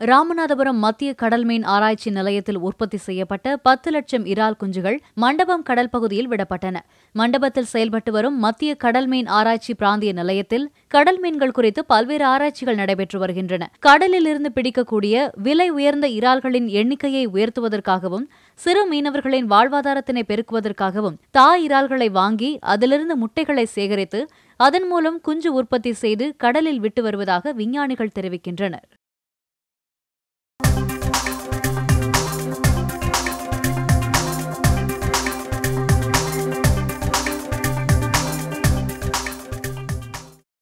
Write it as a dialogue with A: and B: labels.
A: ராமநாதபுரம் மத்திய கடல் மீன் ஆராய்ச்சி நிலையத்தில் உற்பத்தி செய்யப்பட்ட பத்து லட்சம் இறால் குஞ்சுகள் மண்டபம் கடல் பகுதியில் விடப்பட்டன. மண்டபத்தில் செயல்பட்டு வரும் மத்திய கடல் மீன் ஆராய்ச்சி பிராந்திய நிலையத்தில் கடல் மீன்கள் குறித்து பல்வேறு ஆராய்ச்சிகள் நடைபெற்று வருகின்றன. கடலில் இருந்து பிடிக்கக்கூடிய விலை உயர்ந்த இறால்களின் எண்ணிக்கையை உயர்த்துவதற்காகவும் சிறு மீனவர்களின் வாழ்வாதாரத்தினை பெருக்குவதற்காகவும் தாய் இறால்களை வாங்கி அதிலிருந்து முட்டைகளை சேகரித்து அதன் மூலம் குஞ்சு உற்பத்தி செய்து கடலில் விட்டு வருவதாக விஞ்ஞானிகள் தெரிவிக்கின்றனர்.